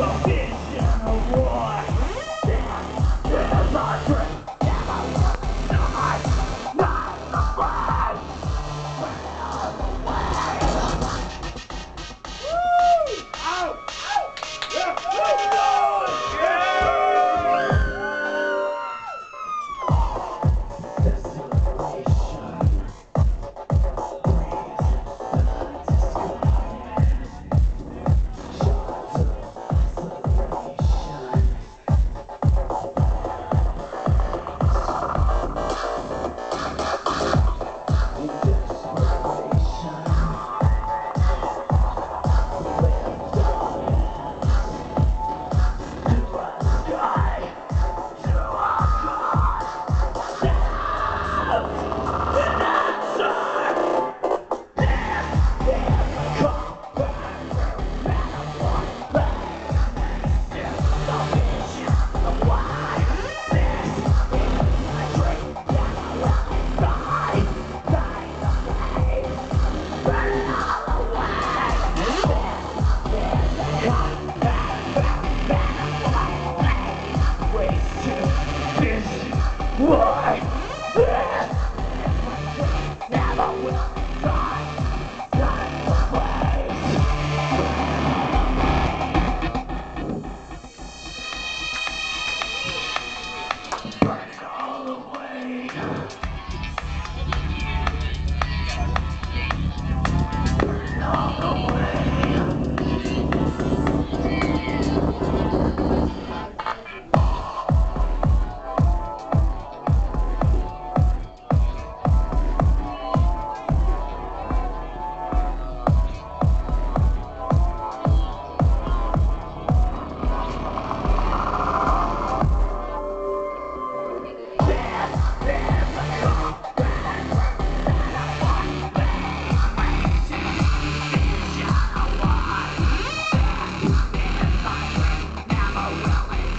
fuck bitch.